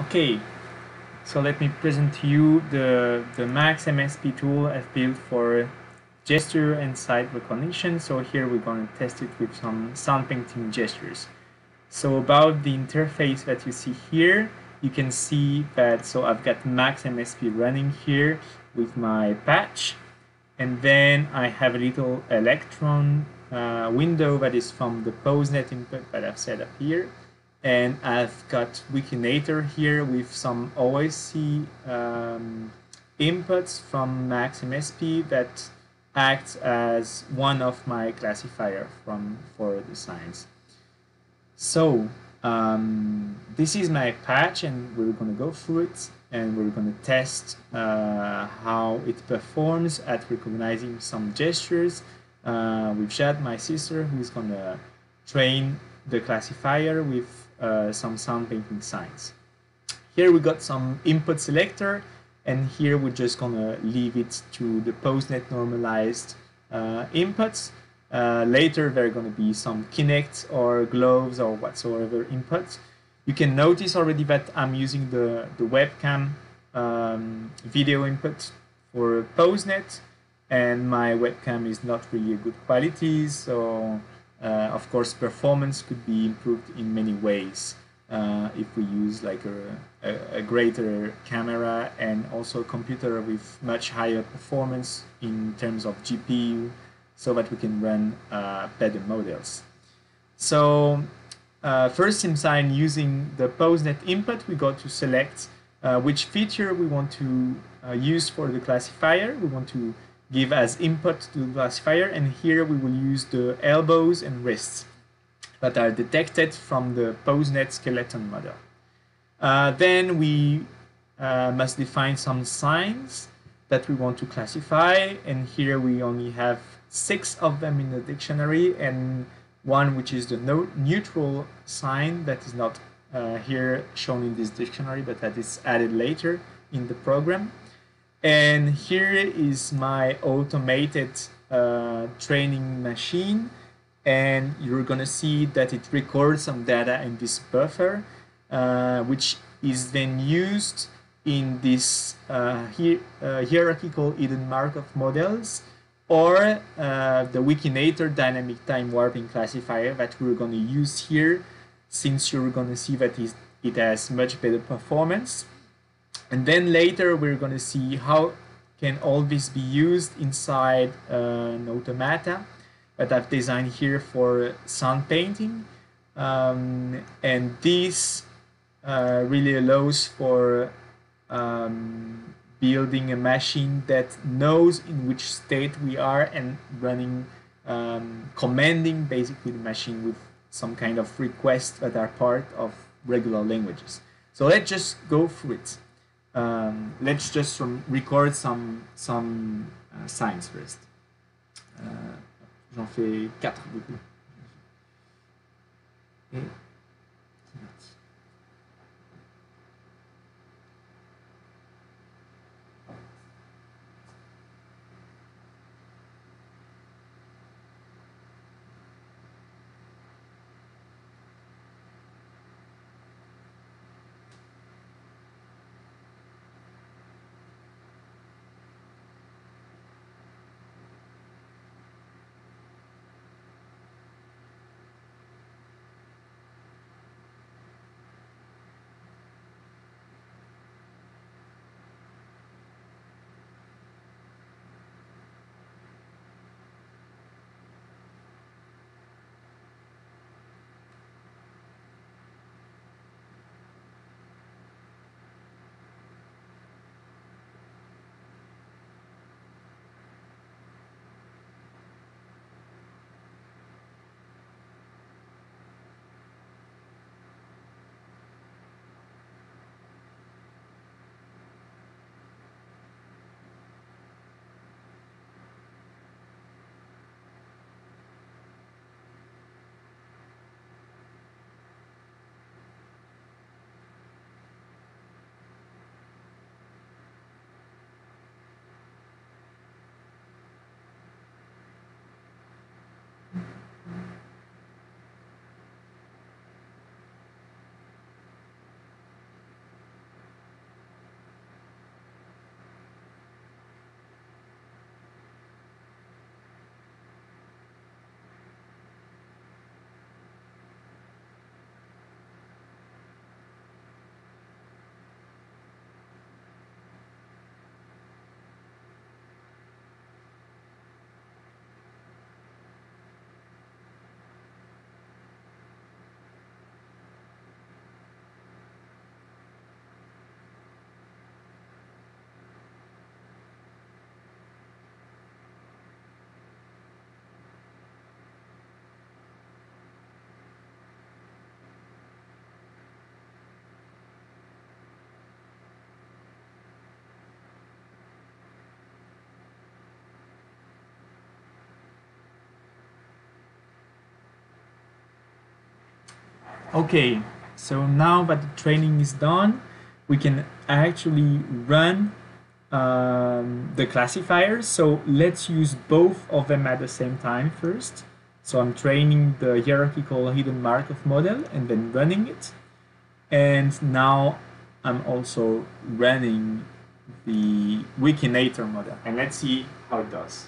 Okay, so let me present to you the, the Max MSP tool I've built for gesture and sight recognition. So here we're going to test it with some sound painting gestures. So about the interface that you see here, you can see that, so I've got Max MSP running here with my patch. And then I have a little Electron uh, window that is from the PoseNet input that I've set up here and I've got Wekinator here with some OSC um, inputs from Max MSP that acts as one of my classifier from for the science. So um, this is my patch and we're going to go through it and we're going to test uh, how it performs at recognizing some gestures uh, with Jad, my sister, who's to train the classifier with uh, some sound painting signs. Here we got some input selector, and here we're just gonna leave it to the PoseNet normalized uh, inputs. Uh, later there are gonna be some Kinect or gloves or whatsoever inputs. You can notice already that I'm using the, the webcam um, video input for PoseNet and my webcam is not really a good quality so of course, performance could be improved in many ways uh, if we use like a, a, a, greater camera and also a computer with much higher performance in terms of GPU so that we can run uh, better models. So uh, first, I'm using the PoseNet input, we got to select uh, which feature we want to uh, use for the classifier. We want to give as input to the classifier and here we will use the elbows and wrists that are detected from the PoseNet skeleton model. Uh, then we uh, must define some signs that we want to classify and here we only have six of them in the dictionary and one which is the no neutral sign that is not uh, here shown in this dictionary but that is added later in the program. And here is my automated uh, training machine. And you're going to see that it records some data in this buffer, uh, which is then used in this uh, hier uh, hierarchical hidden Markov models or uh, the Wekinator dynamic time warping classifier that we're going to use here since you're going to see that it has much better performance. And then later we're going to see how can all this be used inside uh, an automata that I've designed here for sound painting. Um, and this uh, really allows for um, building a machine that knows in which state we are and running, um, commanding basically the machine with some kind of requests that are part of regular languages. So let's just go through it um, let's just record some, some uh, signs first. Uh, J'en fais quatre du coup. Et Okay, so now that the training is done, we can actually run um, the classifiers. So let's use both of them at the same time first. So I'm training the hierarchical hidden Markov model and then running it. And now I'm also running the Wekinator model. And let's see how it does.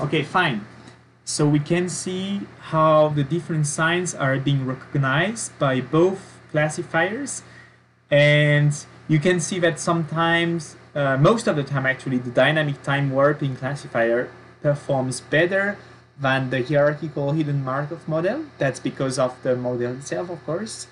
Okay, fine. So we can see how the different signs are being recognized by both classifiers. And you can see that sometimes, uh, most of the time actually, the dynamic time warping classifier performs better than the hierarchical hidden Markov model. That's because of the model itself, of course.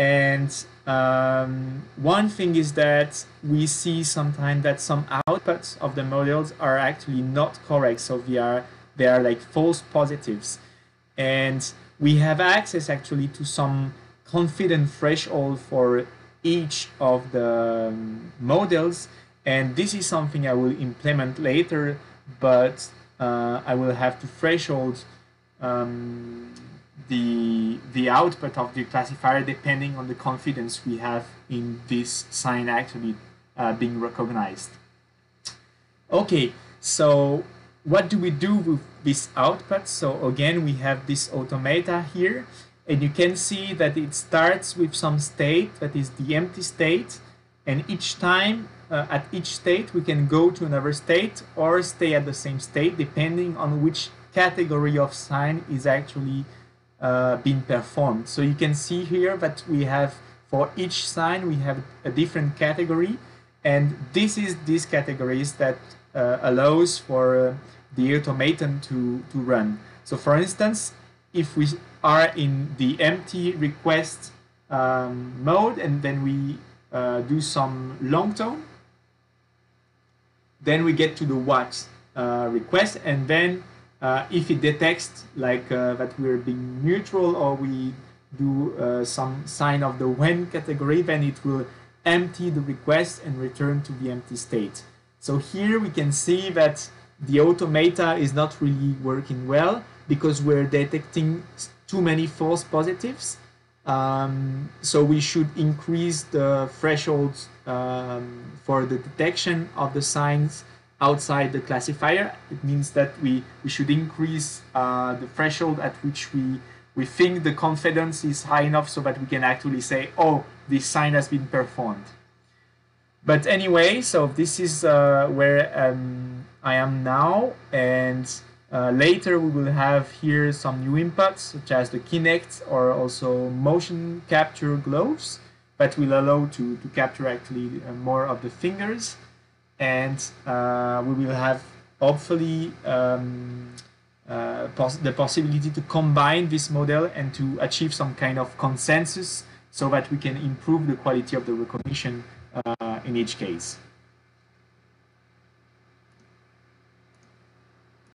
And um, one thing is that we see sometimes that some outputs of the models are actually not correct. So they are, they are like false positives. And we have access actually to some confidence threshold for each of the um, models. And this is something I will implement later, but uh, I will have to threshold um, the, the output of the classifier depending on the confidence we have in this sign actually uh, being recognized. Okay, so what do we do with this output? So again, we have this automata here, and you can see that it starts with some state, that is the empty state, and each time, uh, at each state, we can go to another state or stay at the same state, depending on which category of sign is actually uh, been performed. So you can see here that we have, for each sign, we have a different category. And this is these categories that uh, allows for uh, the automaton to, to run. So for instance, if we are in the empty request um, mode and then we uh, do some long tone, then we get to the what uh, request and then uh, if it detects like uh, that we're being neutral or we do uh, some sign of the when category, then it will empty the request and return to the empty state. So here we can see that the automata is not really working well because we're detecting too many false positives. Um, so we should increase the thresholds um, for the detection of the signs outside the classifier. It means that we, we should increase uh, the threshold at which we, we think the confidence is high enough so that we can actually say, oh, this sign has been performed. But anyway, so this is uh, where um, I am now. And uh, later we will have here some new inputs, such as the Kinect or also motion capture gloves that will allow to, to capture actually uh, more of the fingers and uh, we will have hopefully um, uh, pos the possibility to combine this model and to achieve some kind of consensus so that we can improve the quality of the recognition uh, in each case.